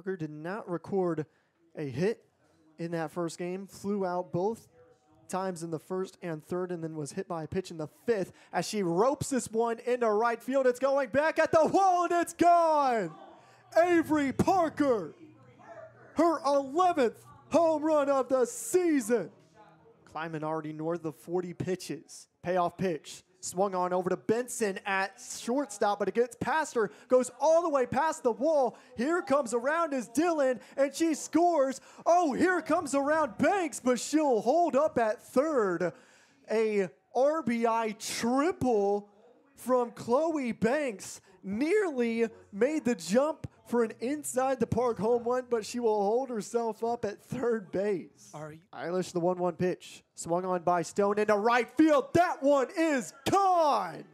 Parker did not record a hit in that first game, flew out both times in the first and third, and then was hit by a pitch in the fifth as she ropes this one into right field. It's going back at the wall and it's gone. Avery Parker, her 11th home run of the season. Climbing already north of 40 pitches. Payoff pitch. Swung on over to Benson at shortstop, but it gets past her, goes all the way past the wall. Here comes around is Dylan, and she scores. Oh, here comes around Banks, but she'll hold up at third. A RBI triple from Chloe Banks nearly made the jump for an inside the park home run, but she will hold herself up at third base. Are you- Eilish, the 1 1 pitch, swung on by Stone into right field. That one is gone.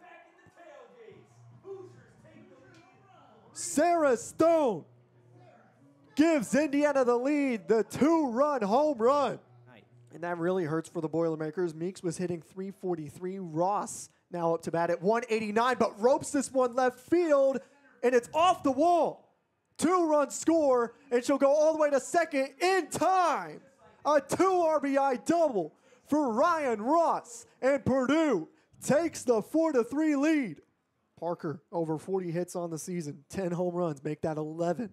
Sarah Stone gives Indiana the lead, the two run home run. And that really hurts for the Boilermakers. Meeks was hitting 343. Ross now up to bat at 189, but ropes this one left field, and it's off the wall. Two run score, and she'll go all the way to second in time. A two RBI double for Ryan Ross, and Purdue takes the 4 to 3 lead. Parker over 40 hits on the season, 10 home runs, make that 11.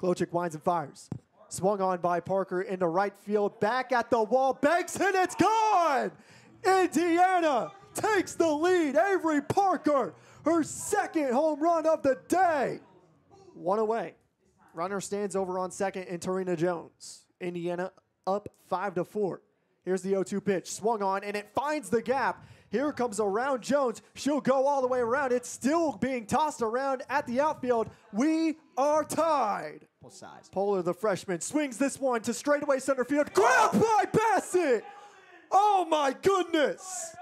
Klochik winds and fires. Swung on by Parker into right field, back at the wall, banks and it's gone! Indiana takes the lead. Avery Parker, her second home run of the day. One away. Runner stands over on second and Tarina Jones. Indiana up five to four. Here's the 0-2 pitch. Swung on and it finds the gap. Here comes around Jones. She'll go all the way around. It's still being tossed around at the outfield. We are tied. Both sides. Polar, the freshman, swings this one to straightaway center field. Grabbed by Bassett. Oh my goodness.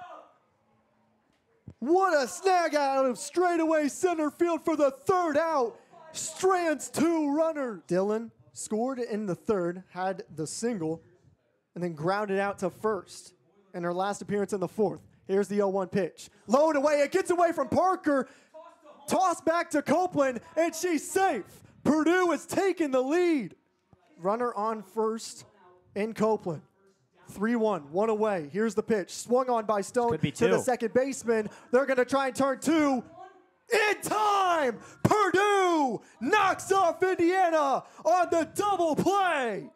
What a snag out of straightaway center field for the third out. Strands two runner. Dylan scored in the third, had the single, and then grounded out to first in her last appearance in the fourth. Here's the 0 1 pitch. Low and away. It gets away from Parker. Toss back to Copeland, and she's safe. Purdue is taking the lead. Runner on first in Copeland. 3 1, one away. Here's the pitch. Swung on by Stone to the second baseman. They're going to try and turn two. In time! Purdue knocks off Indiana on the double play.